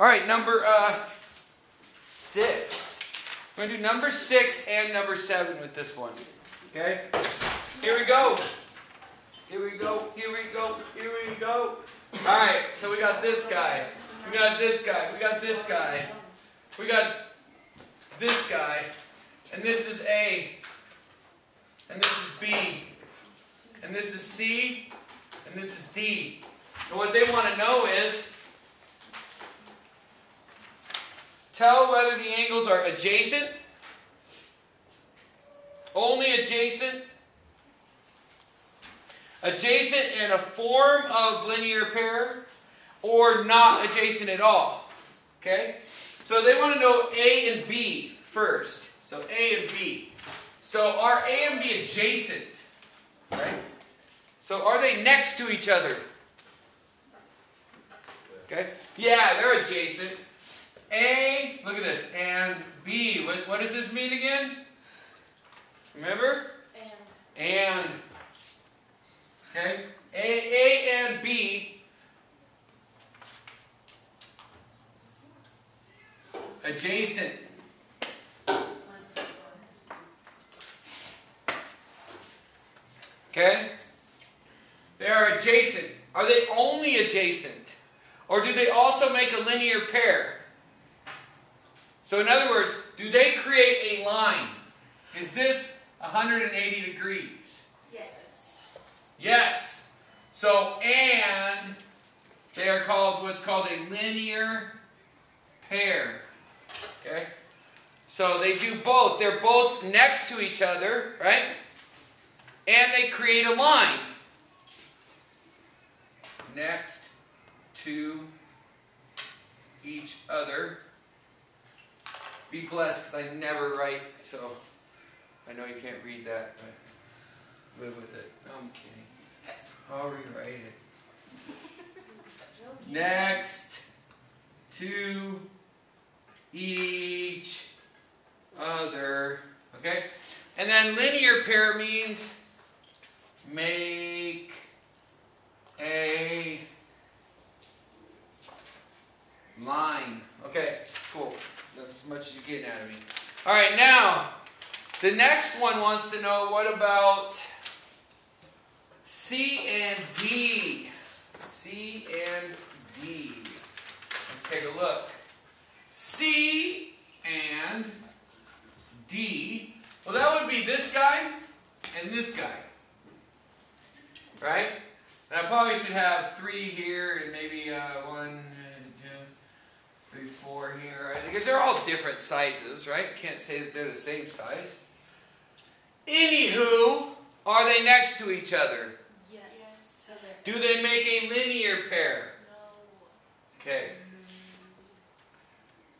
All right, number uh, six. We're going to do number six and number seven with this one. Okay? Here we go. Here we go. Here we go. Here we go. All right, so we got this guy. We got this guy. We got this guy. We got this guy. And this is A. And this is B. And this is C. And this is D. And what they want to know is tell whether the angles are adjacent, only adjacent, adjacent in a form of linear pair, or not adjacent at all. Okay? So they want to know A and B first. So A and B. So are A and B adjacent? Right? So are they next to each other? Okay? Yeah, they're adjacent. A, look at this, and B. What, what does this mean again? Remember? And. And. Okay? A, A and B. Adjacent. Okay? They are adjacent. Are they only adjacent? Or do they also make a linear pair? So, in other words, do they create a line? Is this 180 degrees? Yes. Yes. So, and they are called what's called a linear pair. Okay? So they do both. They're both next to each other, right? And they create a line. Next to each other. Be blessed because I never write, so I know you can't read that, but live with it. No, I'm kidding. I'll rewrite it. Next to each other. Okay? And then linear pair means make a line. Okay, cool. You're getting out of me. All right, now, the next one wants to know what about C and D? C and D. Let's take a look. C and D. Well, that would be this guy and this guy. Right? And I probably should have three here and maybe uh, one, two, three, four here. Right? Because they're all different sizes, right? Can't say that they're the same size. Anywho, are they next to each other? Yes. So. Do they make a linear pair? No. Okay.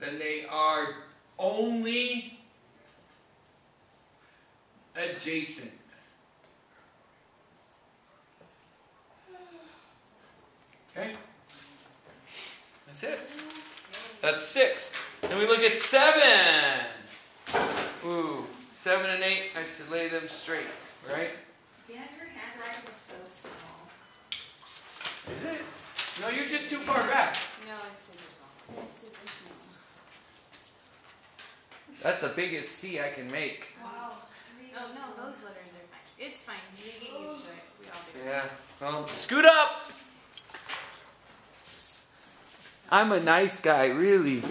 Then they are only adjacent. Okay? That's it. Mm-hmm. That's six. Then we look at seven. Ooh, seven and eight, I should lay them straight, right? Dad, your handwriting is so small. Is it? No, you're just too far back. No, it's super small. It's super small. That's the biggest C I can make. Wow. Oh no, those letters are fine. It's fine. You get used to it. We all do. Yeah. Well, scoot up. I'm a nice guy, really.